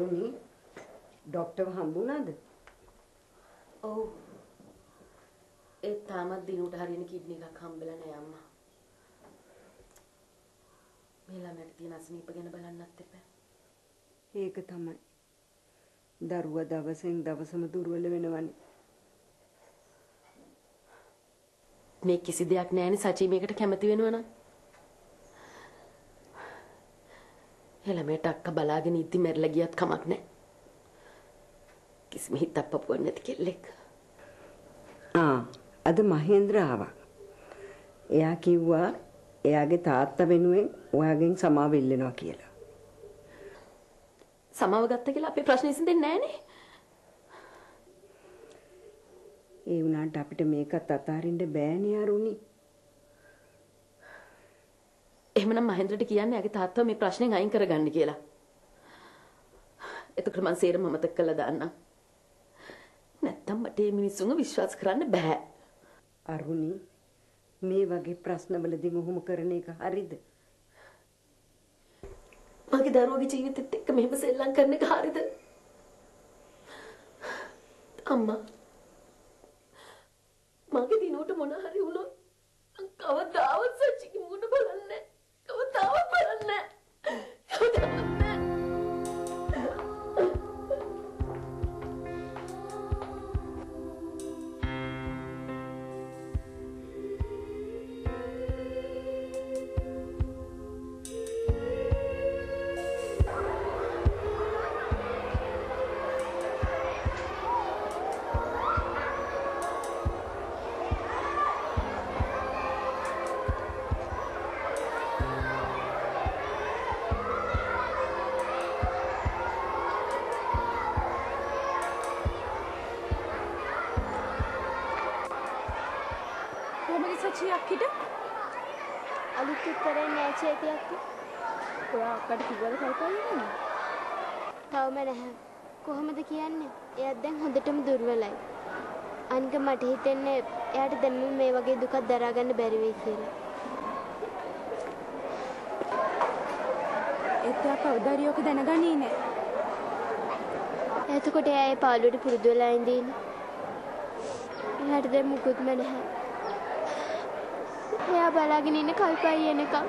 අරුණි ડોක්ටර්ව හම්බුණාද? ඔව්. ඒ තාමත් දිනුට හරියන කිඩ්නි එකක් හම්බෙලා නෑ අම්මා. මේ ළමයට තියෙන අසනීප ගැන බලන්නත් එපා. ඒක තමයි. දරුවා දවසෙන් දවසම දුර්වල වෙනවනේ. මේ කිසි දෙයක් නෑනේ සචි මේකට කැමති වෙනවනම්. එළමයට අක්ක බලාගෙන ඉද්දි මැරිලා ගියත් කමක් නෑ. කිසිම හිතක් පපුවක් නැති කෙල්ලෙක්. ආ අද මහේන්ද්‍ර ආවා. එයා කිව්වා එයාගේ තාත්තා වෙනුවෙන් ඔයාගෙන් සමාව ඉල්ලනවා කියලා. සමාව ගත්ත කියලා අපේ ප්‍රශ්න විසඳෙන්නේ නෑනේ. ඒ වුණාට අපිට මේකත් අතාරින්න බෑනේ අරුණි. එහෙමනම් මහෙන්ද්‍රට කියන්න යාගේ තාත්තව මේ ප්‍රශ්නෙන් අයින් කරගන්න කියලා. එතකොට මං සේරම මතක කරලා දාන්නම්. නැත්තම් මට මේ මිනිස්සුන්ව විශ්වාස කරන්න බෑ. අරුණි මේ වගේ ප්‍රශ්නවලදී මොහොම කරන එක හරිද? මගේ දරුවගේ ජීවිතෙත් එක්ක මෙහෙම සෙල්ලම් කරන එක හරිද? අම්මා මගේ දිනුවට මොන හරි වුණොත් කවදාවත් සච්චිගේ ඔයා අක්කට කිව්වද කල්පනා? තවම නැහැ. කොහොමද කියන්නේ? එයාත් දැන් හොඳටම දුර්වලයි. අනික මට හිතෙන්නේ එයාට දැන්ම මේ වගේ දුකක් දරා ගන්න බැරි වෙයි කියලා. ඒත් එයා කවදාද යෝක දැනගන්නේ නෑ. එතකොට එයා ඒ පාළුවට පුරුදු වෙලා ඉඳින්නේ. එයාට දැන් මුකුත්ම නැහැ. එයා බලාගෙන ඉන්න කල්පයි එනකම්.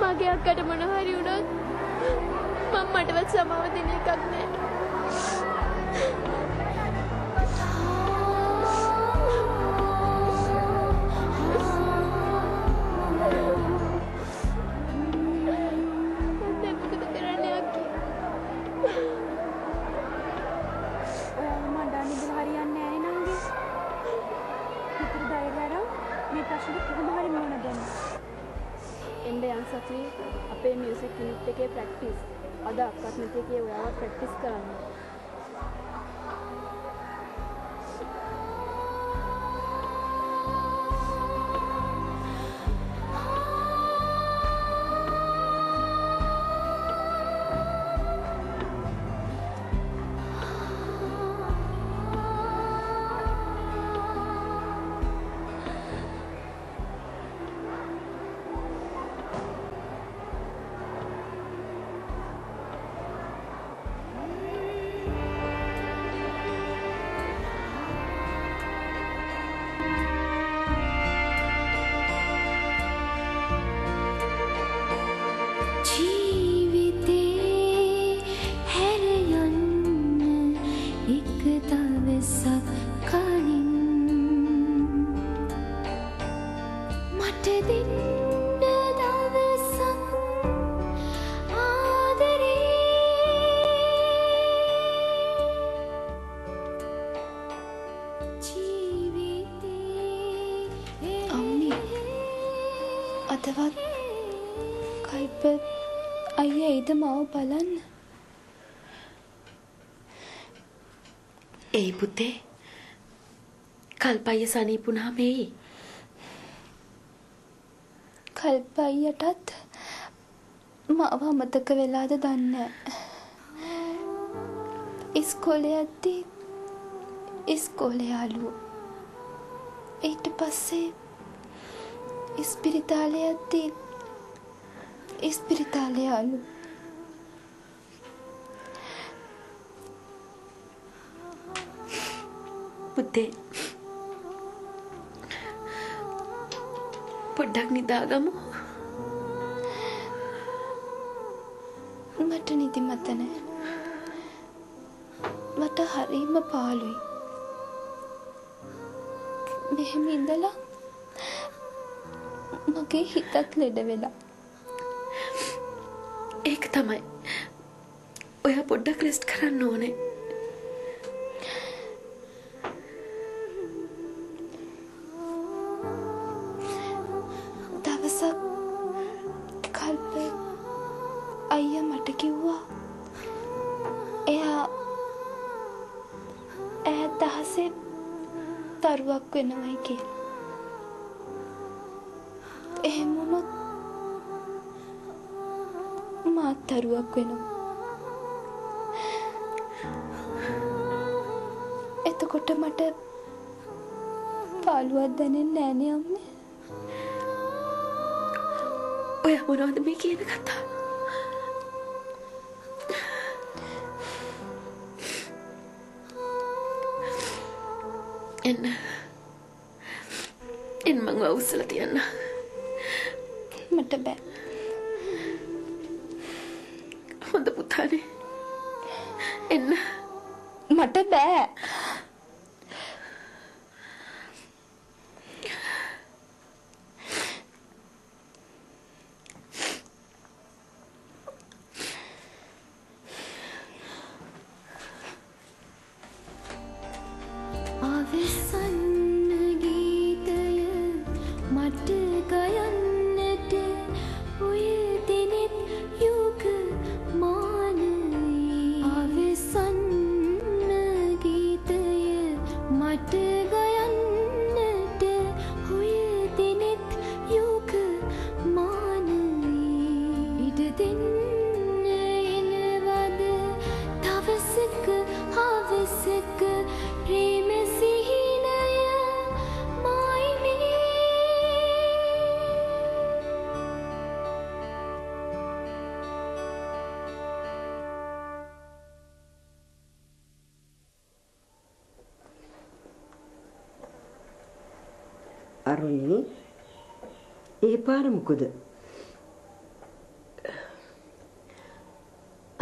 මගේ අක්කට මොන හරි වුණොත් මම මටවත් සමාව දෙන එකක් නෑ. අපේ මියුසික් යුනිට් එකේ ප්‍රැක්ටිස්. අද අක්කත් නැති එකේ ඔයාව ප්‍රැක්ටිස් අදවත් කල්ප අයියා එයිද මාව බලන්න. ඒ පුතේ කල්පය සනීපුණාම එයි. කල්ප අයියටත් මාව අමතක වෙලාද දන්නේ. ඉස්කෝලේ යද්දී ඉස්කෝලේ යාළුවෝ. ඊට පස්සේ ඉස්පිරිතාලේ යද්දී ඉස්පිරිතාලේ යාළු පුතේ පොඩ්ඩක් නිදාගමු මට නිදිමත නෑ මට හරිම පාළුයි. මෙහෙම ඉඳලා මගේ හිතත් ලෙඩ වෙලා. ඒක තමයි. ඔයා පොඩ්ඩක් රෙස්ට් කරන්න ඕනේ. දවසක් කල්ප අයියා මට කිව්වා එයා ඈත් අහසේ තරුවක් වෙනවයි කියලා. මාත් තරුවක් වෙනවා. එතකොට මට පාළුවක් දැනෙන්නේ නෑනේ අම්මේ. ඔයා මොනවද මේ කියන කතා එන්න එන් මං අවුස්සල තියන්න මට බෑ. හොඳ පුතානේ එන්න මට මට අරුණි ඒ පාර මොකද?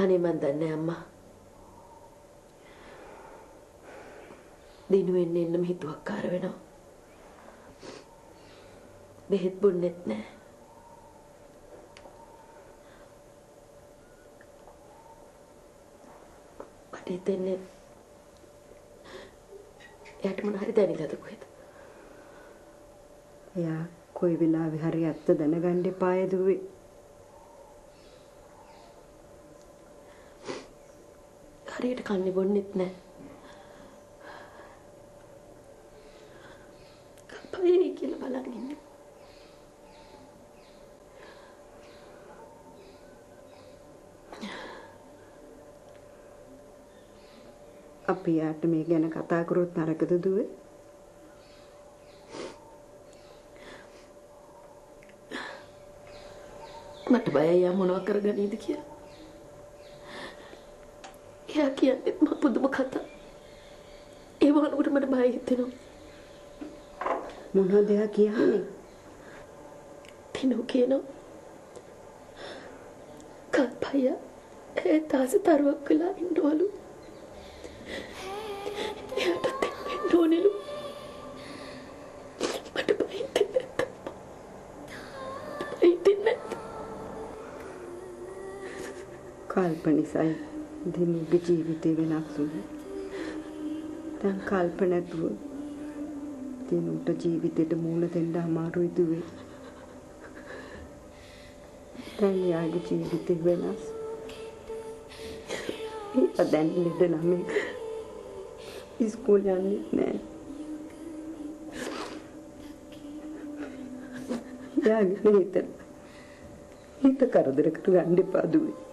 අනේ මන් දන්නේ අම්මා. දිනුවෙන් එන්නම හිතුවක්කාර වෙනවා. බෙහෙත් බොන්නෙත් නෑ මට හිතෙන්නේ එයාට මොන හරි දැනිලාද කොහෙද? එයා කොයි වෙලාවෙ හරි ඇත්ත දැනගන්න එපාය දුවේ. හරියට කන්නේ බොන්නෙත් නෑ කප්පයි කියලා බලන් ඉන්නේ අපි යාට මේ ගැන කතා කරොත් නරකද දුවේ? මට බයයි යා මොනවා කරගනීද කියලා. එයා කියන්නේ මහ පුදුම කතා. ඒ වහනකොට මට බය හිතෙනවා. මොනවද එයා කියන්නේ? පිනෝ කියනවා. කල්පය ඒ තාස තරුවක් වෙලා ඉන්නවලු. එයාටත් එන්න ඕනෙලු. මට බය හිතෙන්නේ නැත්නම්. බය හිතෙන්නේ නැත්නම්. කල්ප නිසායි දිනුගේ ජීවිතේ වෙනස් වුනේ. දැන් කල්ප නැතුව දිනුට ජීවිතේට මූණ දෙන්න අමාරුයි දුවේ. දැන් යාගේ ජීවිතේ වෙනස්. එයා දැන් ලෙඩ ළමෙක්. ඉස්කෝල යන්නේ නැහැ. යාගේ හිත හිත කරදර කරගන්න එපා දුවේ.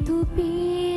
නිතු පීන